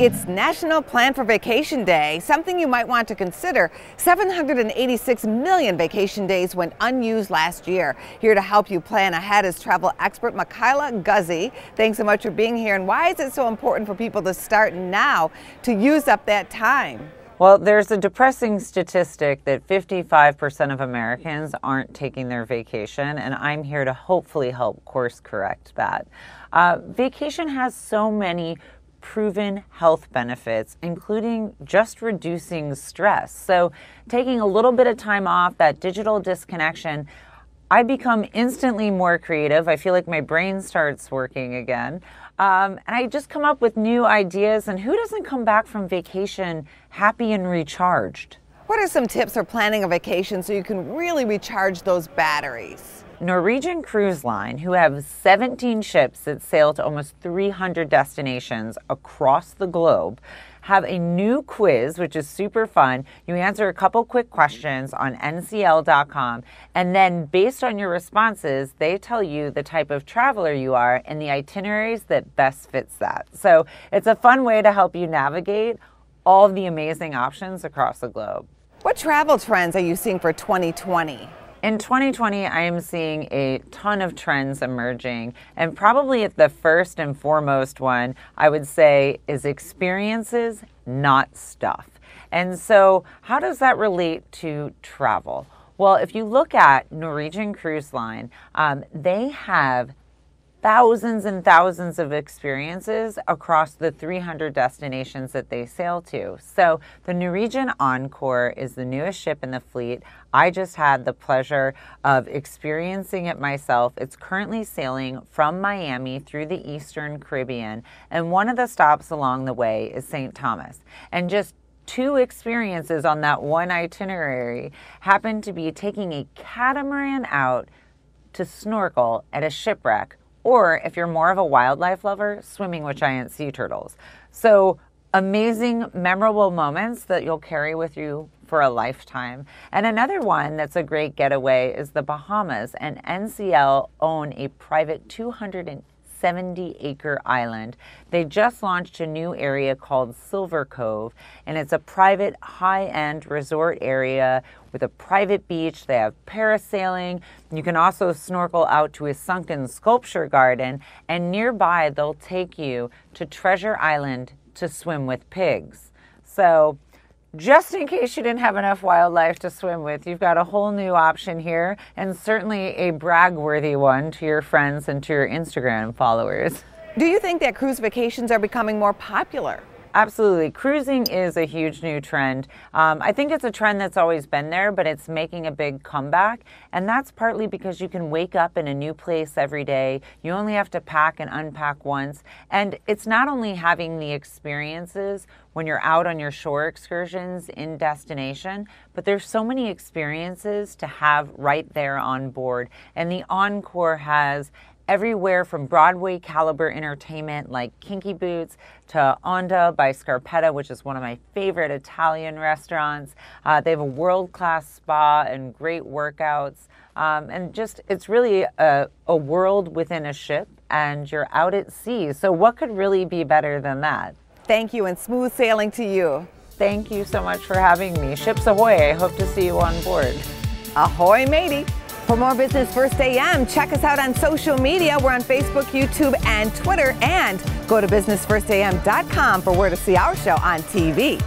It's National Plan for Vacation Day, something you might want to consider. 786 million vacation days went unused last year. Here to help you plan ahead is travel expert Michaela Guzy. Thanks so much for being here. And why is it so important for people to start now to use up that time? Well, there's a depressing statistic that 55% of Americans aren't taking their vacation, and I'm here to hopefully help course correct that. Uh, vacation has so many proven health benefits, including just reducing stress. So, taking a little bit of time off, that digital disconnection, I become instantly more creative. I feel like my brain starts working again. Um, and I just come up with new ideas. And who doesn't come back from vacation happy and recharged? What are some tips for planning a vacation so you can really recharge those batteries? Norwegian Cruise Line, who have 17 ships that sail to almost 300 destinations across the globe, have a new quiz, which is super fun. You answer a couple quick questions on ncl.com, and then based on your responses, they tell you the type of traveler you are and the itineraries that best fits that. So it's a fun way to help you navigate all the amazing options across the globe. What travel trends are you seeing for 2020? In 2020, I am seeing a ton of trends emerging, and probably the first and foremost one I would say is experiences, not stuff. And so, how does that relate to travel? Well, if you look at Norwegian Cruise Line, um, they have thousands and thousands of experiences across the 300 destinations that they sail to. So the Norwegian Encore is the newest ship in the fleet. I just had the pleasure of experiencing it myself. It's currently sailing from Miami through the Eastern Caribbean, and one of the stops along the way is St. Thomas. And just two experiences on that one itinerary happened to be taking a catamaran out to snorkel at a shipwreck or if you're more of a wildlife lover, swimming with giant sea turtles. So amazing, memorable moments that you'll carry with you for a lifetime. And another one that's a great getaway is the Bahamas, and NCL own a private 200 70 acre island. They just launched a new area called Silver Cove, and it's a private high end resort area with a private beach. They have parasailing. You can also snorkel out to a sunken sculpture garden, and nearby they'll take you to Treasure Island to swim with pigs. So, just in case you didn't have enough wildlife to swim with, you've got a whole new option here, and certainly a brag worthy one to your friends and to your Instagram followers. Do you think that cruise vacations are becoming more popular? Absolutely. Cruising is a huge new trend. Um, I think it's a trend that's always been there, but it's making a big comeback. And that's partly because you can wake up in a new place every day. You only have to pack and unpack once. And it's not only having the experiences when you're out on your shore excursions in destination, but there's so many experiences to have right there on board. And the Encore has everywhere from Broadway caliber entertainment like Kinky Boots to Onda by Scarpetta, which is one of my favorite Italian restaurants. Uh, they have a world class spa and great workouts. Um, and just, it's really a, a world within a ship, and you're out at sea. So, what could really be better than that? Thank you, and smooth sailing to you. Thank you so much for having me. Ships ahoy! I hope to see you on board. Ahoy, matey! For more Business First AM, check us out on social media. We're on Facebook, YouTube, and Twitter. And go to businessfirstam.com for where to see our show on TV.